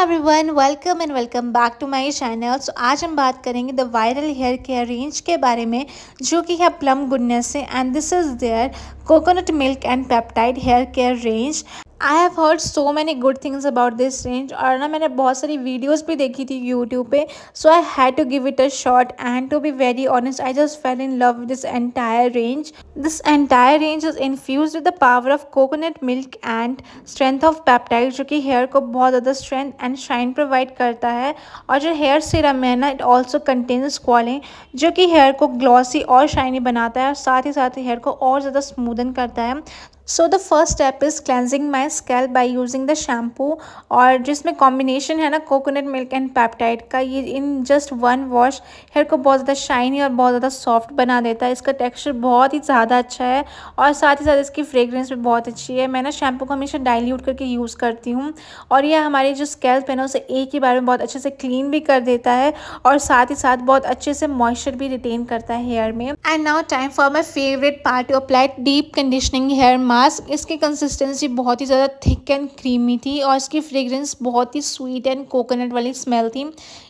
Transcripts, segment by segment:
Everyone welcome and welcome back to my channel so आज हम बात करेंगे the viral hair care range के बारे में, जो कि है प्लम गुडनेस से and this is their coconut milk and peptide hair care range I have heard so many good things about this range और ना मैंने बहुत सारी वीडियोज़ भी देखी थी यूट्यूब पे so I had to give it a shot and to be very honest I just fell in love this entire range this entire range is infuse with the power of coconut milk and strength of peptide जो कि hair को बहुत ज़्यादा strength and shine provide करता है. और जो hair serum है ना इट ऑल्सो कंटेन्स स्क्वालिंग जो कि हेयर को ग्लॉसी और शाइनी बनाता है और साथ ही साथ हेयर को और ज़्यादा स्मूदन करता है. So the first step is cleansing my scale by using the shampoo और जिसमें कॉम्बिनेशन है ना कोकोनट मिल्क एंड पैप्टाइड का, ये in just one wash hair को बहुत ज़्यादा शाइनी और बहुत ज़्यादा सॉफ्ट बना देता है। इसका टेक्स्चर बहुत ही ज़्यादा अच्छा है और साथ ही साथ इसकी फ्रेगरेंस भी बहुत अच्छी है। मैं ना शैम्पू को हमेशा डाइल्यूट करके यूज़ करती हूँ और यह हमारी जो स्केल्प है ना, उसे एक ही बार में बहुत अच्छे से क्लीन भी कर देता है और साथ ही साथ बहुत अच्छे से मॉइस्चर भी रिटेन करता है हेयर में। And now time for my favourite part to apply deep conditioning hair mask इसकी कंसिस्टेंसी बहुत ही ज़्यादा थिक एंड क्रीमी थी और इसकी फ्रेगरेंस बहुत ही स्वीट एंड कोकोनट वाली स्मेल थी।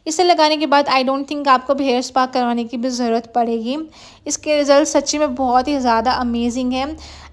इसे लगाने के बाद आई डोंट थिंक आपको भी हेयर स्पा करवाने की भी ज़रूरत पड़ेगी। इसके रिज़ल्ट सच्ची में बहुत ही ज़्यादा अमेजिंग है।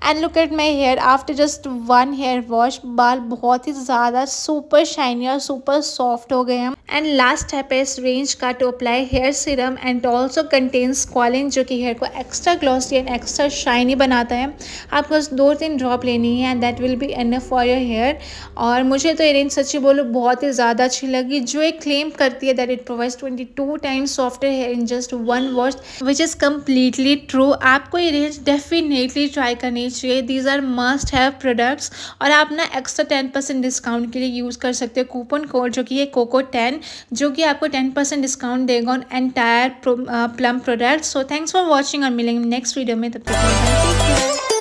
And look at my hair after just one hair wash बाल बहुत ही ज़्यादा सुपर शाइनी और सुपर सॉफ्ट हो गए हैं। एंड लास्ट स्टेप है इस रेंज का to apply hair serum and also contains kaolin जो कि हेयर को extra glossy and extra shiny बनाता है। आपको बस दो तीन ड्रॉप लेनी है and that will be enough for your hair और मुझे तो ये रेंज सच्ची बोलो बहुत ही ज़्यादा अच्छी लगी। जो एक क्लेम करती है that it provides twenty two times softer hair in just one wash which is completely true आपको ये रेंज डेफिनेटली ट्राई करनी चाहिए these are must have products और आप ना एक्स्ट्रा टेन परसेंट डिस्काउंट के लिए यूज़ कर सकते हो कूपन कोड जो कि है कोको टेन जो कि आपको टेन परसेंट डिस्काउंट देगा on entire plum product so thanks for watching और मिलेंगे नेक्स्ट वीडियो में. तब तक